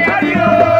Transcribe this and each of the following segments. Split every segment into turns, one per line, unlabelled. voy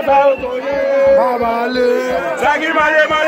bàbá òkòyè. bàbá lé. sagi malé malé.